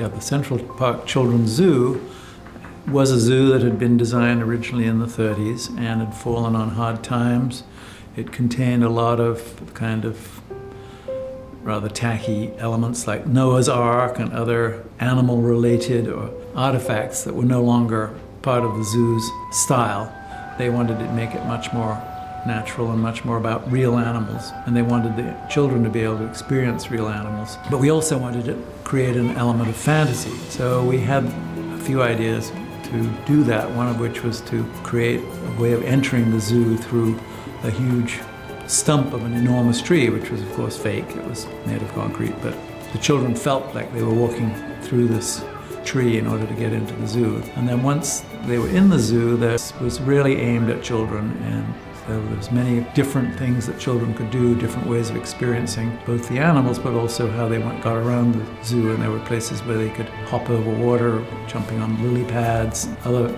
Yeah, the Central Park Children's Zoo was a zoo that had been designed originally in the 30s and had fallen on hard times. It contained a lot of kind of rather tacky elements like Noah's Ark and other animal related or artifacts that were no longer part of the zoo's style. They wanted to make it much more natural and much more about real animals. And they wanted the children to be able to experience real animals. But we also wanted to create an element of fantasy. So we had a few ideas to do that, one of which was to create a way of entering the zoo through a huge stump of an enormous tree, which was of course fake. It was made of concrete, but the children felt like they were walking through this tree in order to get into the zoo. And then once they were in the zoo, this was really aimed at children and there was many different things that children could do, different ways of experiencing both the animals, but also how they went, got around the zoo. And there were places where they could hop over water, jumping on lily pads, other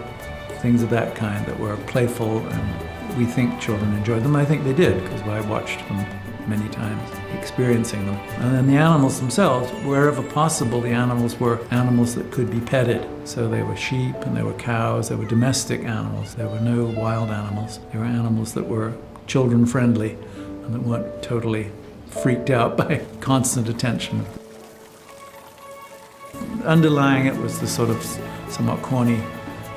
things of that kind that were playful. And we think children enjoyed them. I think they did, because I watched them many times, experiencing them. And then the animals themselves, wherever possible, the animals were animals that could be petted. So they were sheep and they were cows, they were domestic animals. There were no wild animals. They were animals that were children friendly and that weren't totally freaked out by constant attention. Underlying it was the sort of somewhat corny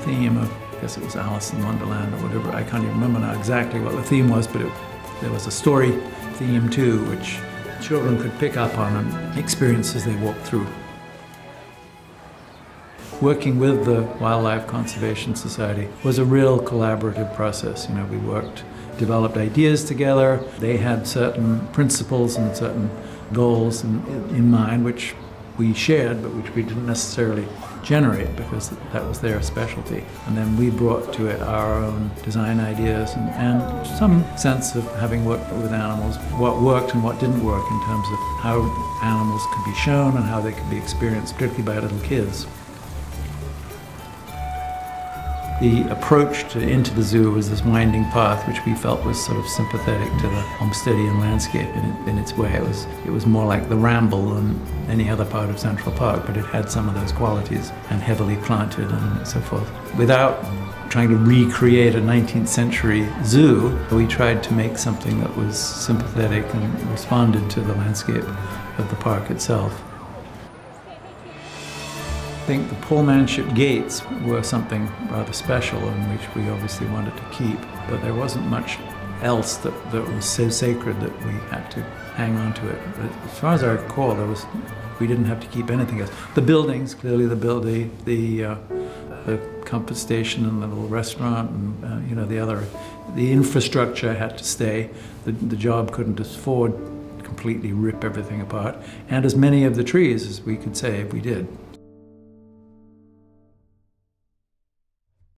theme of, I guess it was Alice in Wonderland or whatever. I can't even remember now exactly what the theme was, but it, there was a story theme too, which children could pick up on and experience as they walked through. Working with the Wildlife Conservation Society was a real collaborative process. You know, we worked, developed ideas together. They had certain principles and certain goals in, in mind, which we shared, but which we didn't necessarily generate because that was their specialty. And then we brought to it our own design ideas and, and some sense of having worked with animals, what worked and what didn't work in terms of how animals could be shown and how they could be experienced, particularly by little kids. The approach to Into the Zoo was this winding path, which we felt was sort of sympathetic to the Olmstedian landscape in, in, its way. It was, it was more like the ramble than any other part of Central Park, but it had some of those qualities and heavily planted and so forth. Without trying to recreate a 19th century zoo, we tried to make something that was sympathetic and responded to the landscape of the park itself. I think the Paul Manship gates were something rather special and which we obviously wanted to keep, but there wasn't much else that, that was so sacred that we had to hang on to it. But as far as I recall, there was we didn't have to keep anything else. The buildings, clearly the building, the uh, the station and the little restaurant and uh, you know the other, the infrastructure had to stay. The, the job couldn't afford completely rip everything apart, and as many of the trees as we could save, we did.